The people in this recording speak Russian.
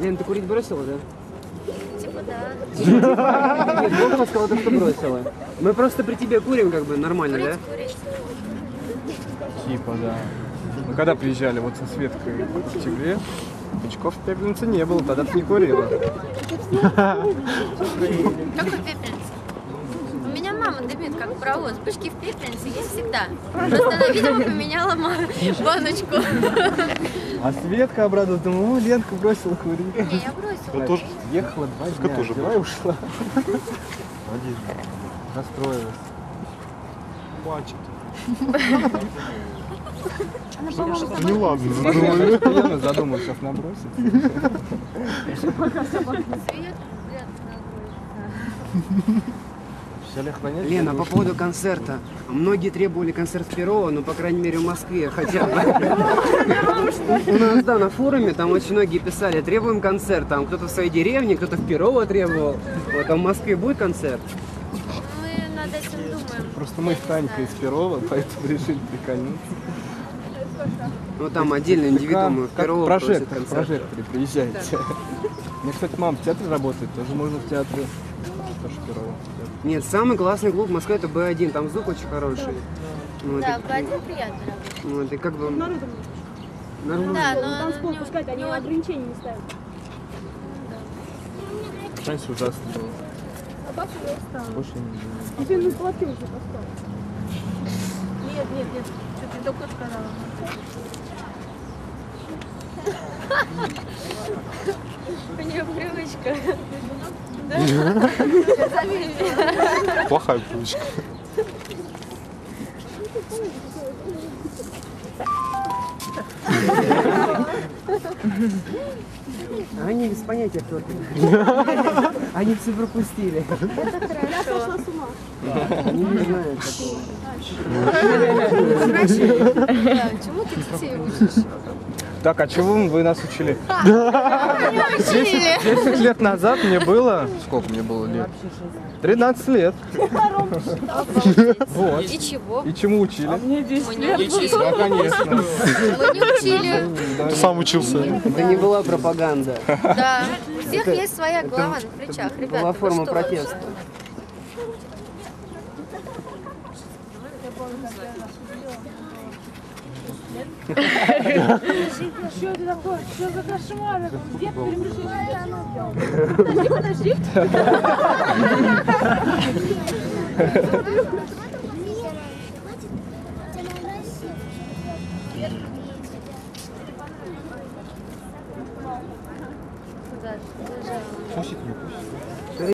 Лен, ты курить бросила, да? Типа да. Нет, Бог сказал, то, что бросила. Мы просто при тебе курим, как бы, нормально, да? Курить. Типа, да. Мы когда приезжали вот со Светкой в октябре, очков в пепельнице не было, тогда ты не курила. Какой пепельница? Мама дымит как паровоз. Бычки в пепельнице есть всегда. Просто она, видимо, поменяла баночку. А Светка обрадовалась, думаю, о, Ленка бросила курить. Не, я бросила. Я тоже. Ехала два Светка дня, тоже взяла и ушла. Расстроилась. Плачет. Не ладно, задумали. Постоянно задумалась, сейчас набросить. Свет, взгляд на Сейчас Олег понять. Лена, по поводу концерта. Многие требовали концерт Перова, ну, по крайней мере, в Москве хотя бы. У нас, да, на форуме там очень многие писали, требуем концерт. Там кто-то в своей деревне, кто-то в Перово требовал. Вот, а в Москве будет концерт? Мы над этим думаем. Просто мы с Танькой из Перова, поэтому решили прикольнуться. Ну, там отдельно индивидуумы в Перово просят прожектор, прожекторе приезжайте. Мне, кстати, мама в театре работает, тоже можно в театре. Тоже в Перово. Нет, самый классный клуб в Москве это Б1, там звук очень хороший. Вот, Да, и, в один приятно работать. вот, и как бы... Народу Нормально. Да, но танцпол не- пускать, они ограничений не ставят. Раньше ужасно было. А так уже стало. Больше не знаю. Теперь на платки уже поставили. Нет, нет, нет. Что ты только сказала? У нее привычка. Плохая привычка. Они без понятия, кто ты. Они все пропустили. Я сошла с ума. Они не знают такого. Чему ты детей учишь? Так, а чего вы нас учили? 10 лет назад мне было... Сколько мне было лет? 13 лет. Вот. И чего? И чему учили? Мы не учили. Да, конечно. Мы не учили. Ты сам учился. Это не была пропаганда. Да. У всех есть своя голова на плечах. Ребята, Была форма что? Протеста. Что это такое? Что за кошмар? Это Дед перемешал. Подожди, подожди. Даже- Пустить не пустить.